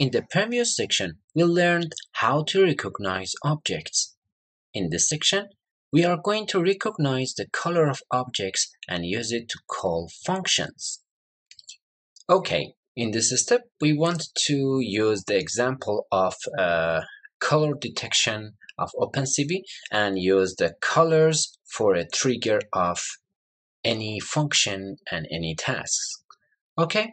In the previous section, we learned how to recognize objects. In this section, we are going to recognize the color of objects and use it to call functions. Okay, in this step, we want to use the example of uh, color detection of OpenCV and use the colors for a trigger of any function and any tasks. Okay,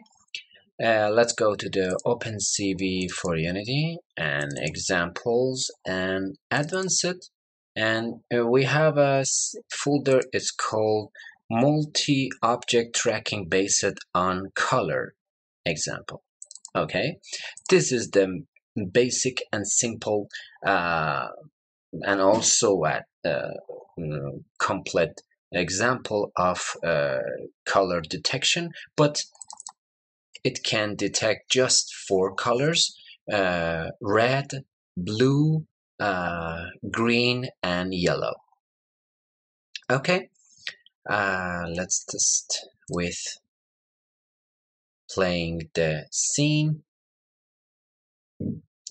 uh, let's go to the OpenCV for Unity and examples and advanced. And uh, we have a folder. It's called multi-object tracking based on color. Example. Okay. This is the basic and simple uh, and also a uh, mm, complete example of uh, color detection. But it can detect just four colors uh, red blue uh, green and yellow. Okay uh, let's test with playing the scene.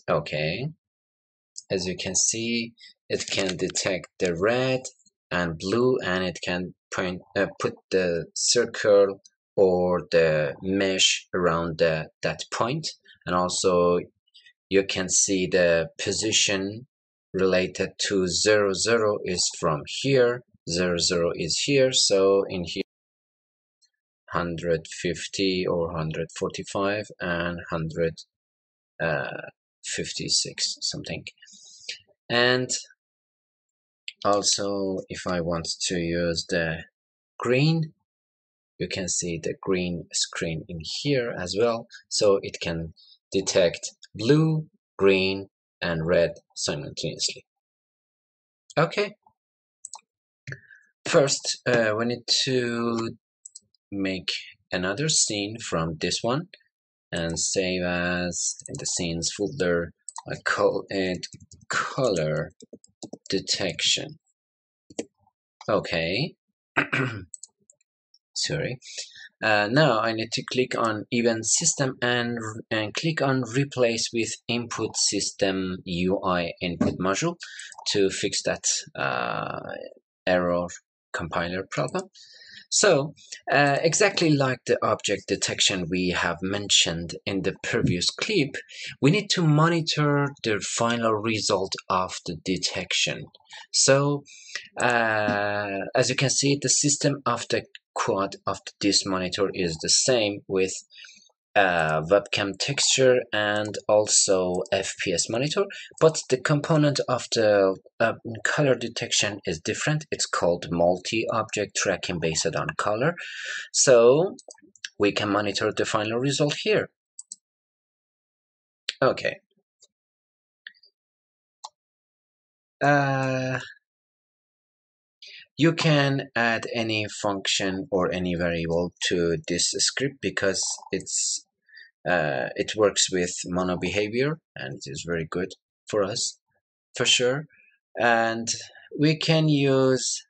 Okay as you can see it can detect the red and blue and it can point uh, put the circle or the mesh around the, that point. And also you can see the position related to 0 0 is from here 0 0 is here. So in here 150 or 145 and 156 uh, something. And also if I want to use the green you can see the green screen in here as well. So it can detect blue green and red simultaneously. Okay. First uh, we need to make another scene from this one and save as in the scenes folder I call it color detection. Okay sorry uh, now I need to click on event system and, and click on replace with input system UI input module to fix that uh, error compiler problem so, uh, exactly like the object detection we have mentioned in the previous clip, we need to monitor the final result of the detection. So, uh, as you can see, the system of the quad of this monitor is the same with uh, webcam texture and also FPS monitor, but the component of the uh, color detection is different. It's called multi-object tracking based on color. So we can monitor the final result here. Okay. Uh, you can add any function or any variable to this script because it's uh, it works with mono behavior and it is very good for us for sure. And we can use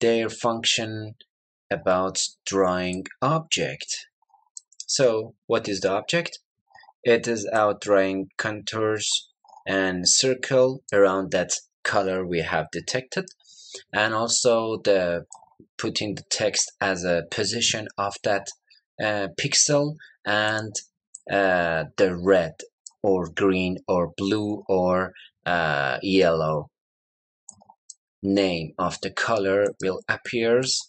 their function about drawing object. So what is the object? It is out drawing contours and circle around that color we have detected and also the putting the text as a position of that uh, pixel and uh, the red or green or blue or uh, yellow name of the color will appears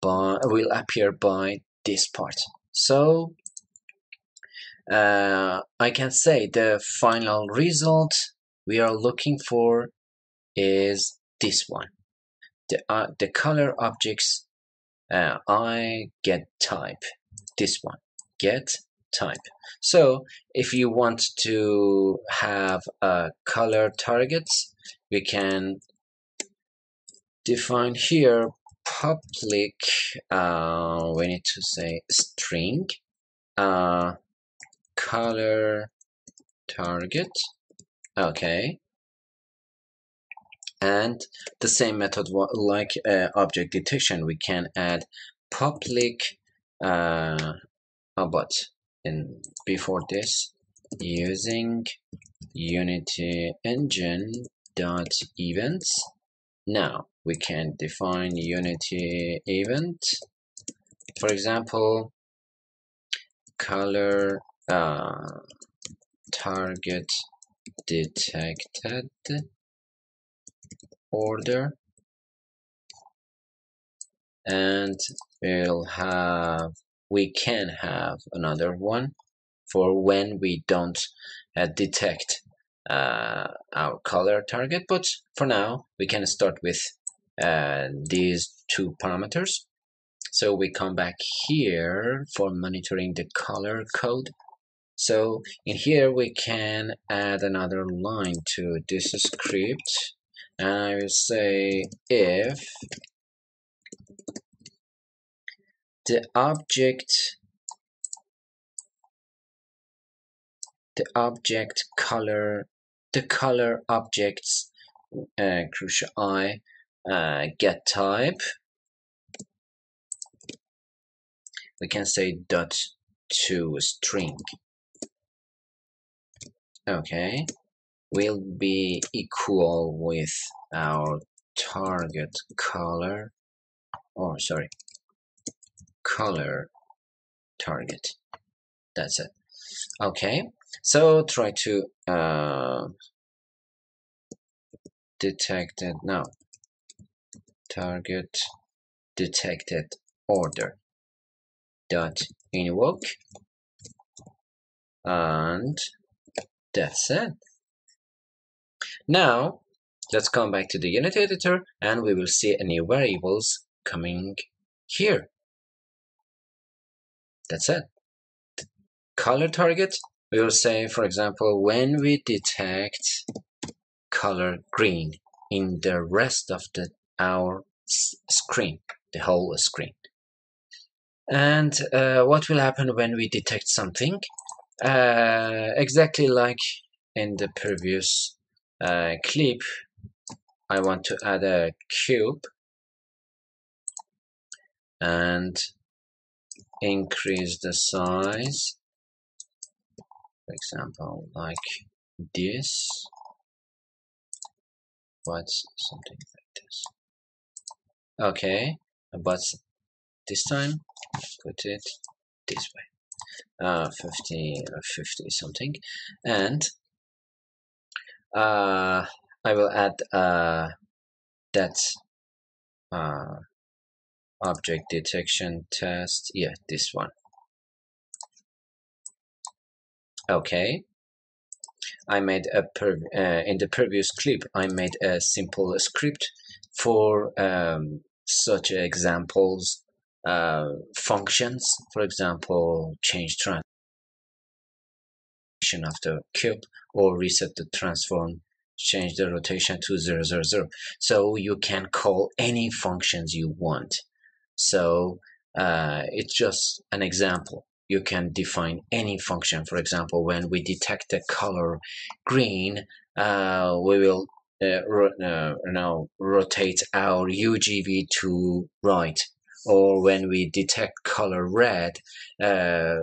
by will appear by this part. So uh, I can say the final result we are looking for is this one the, uh, the color objects uh, I get type this one get type. So if you want to have a color targets, we can define here public, uh, we need to say string, uh, color target, okay. And the same method like uh, object detection, we can add public, uh, in before this using unity engine dot events. Now we can define unity event. For example color uh, target detected order. And we'll have we can have another one for when we don't uh, detect uh, our color target. But for now we can start with uh, these two parameters. So we come back here for monitoring the color code. So in here we can add another line to this script and I will say if the object the object color the color objects uh, crucial i uh, get type we can say dot to string. Okay will be equal with our target color. Or oh, sorry. Color target. That's it. Okay. So try to uh, detect it now target detected order. Dot invoke. And that's it now let's come back to the unity editor and we will see a new variables coming here. That's it. Color target we will say for example when we detect color green in the rest of the our screen the whole screen. And uh, what will happen when we detect something? Uh, exactly like in the previous uh, clip I want to add a cube and increase the size. For example like this. But something like this? Okay but this time put it this way. Uh, 50 or 50 something. And uh, I will add uh, that uh, object detection test. Yeah this one. Okay. I made a uh, in the previous clip I made a simple script for um, such examples uh, functions. For example change transition of the cube or reset the transform change the rotation to 0 0 0 so you can call any functions you want so uh, it's just an example. You can define any function. For example, when we detect the color green, uh, we will uh, ro uh, now rotate our UGV to right. Or when we detect color red, uh,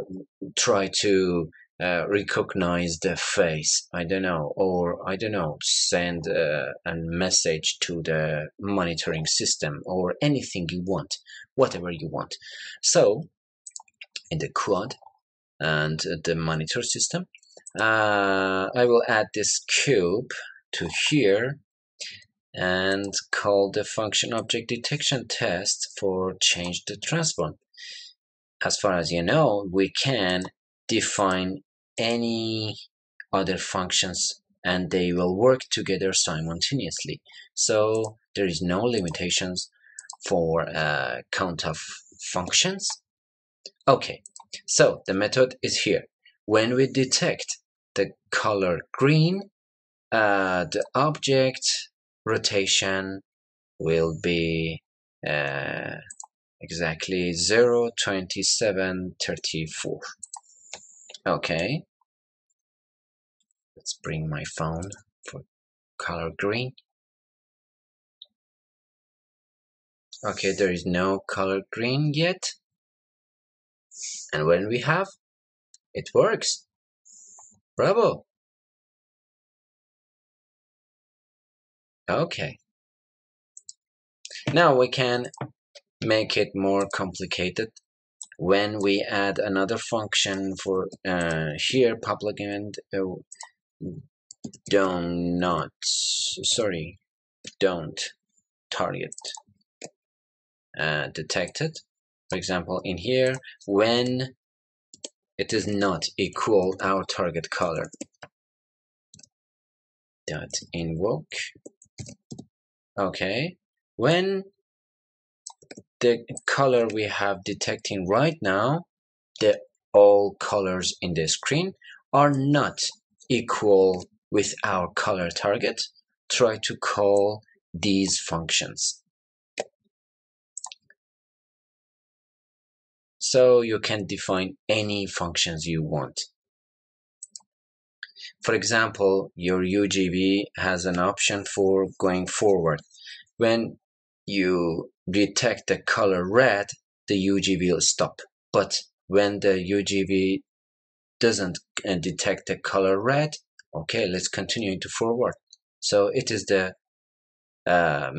try to uh, recognize the face i don't know or i don't know send uh, a message to the monitoring system or anything you want whatever you want. So in the quad and the monitor system uh, i will add this cube to here and call the function object detection test for change the transform as far as you know we can define any other functions and they will work together simultaneously. So there is no limitations for uh, count of functions. Okay, so the method is here. When we detect the color green, uh, the object rotation will be uh, exactly 0, 27, 34. Okay. Let's bring my phone for color green. Okay, there is no color green yet. And when we have, it works. Bravo. Okay. Now we can make it more complicated when we add another function for uh, here public and uh, don't not sorry don't target uh, detected. For example in here when it is not equal our target color dot invoke. Okay. When the color we have detecting right now the all colors in the screen are not equal with our color target. Try to call these functions. So you can define any functions you want. For example, your UGV has an option for going forward. When you detect the color red, the UGV will stop. But when the UGV doesn't uh, detect the color red, okay, let's continue into forward. So it is the uh,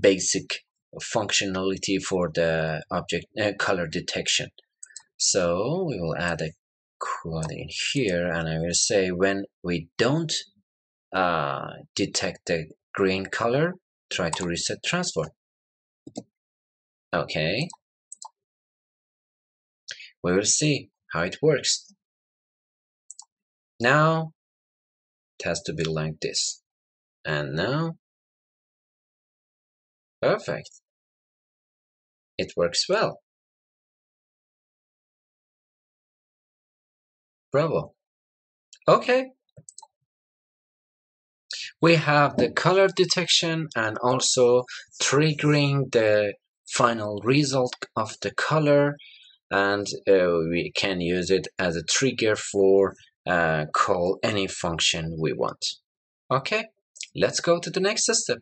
basic functionality for the object uh, color detection. So we will add a quote in here and I will say when we don't uh, detect the green color try to reset transform okay. We will see how it works. Now it has to be like this. And now perfect. It works well. Bravo. Okay. We have the color detection and also triggering the final result of the color and uh, we can use it as a trigger for uh, call any function we want. Okay, let's go to the next step.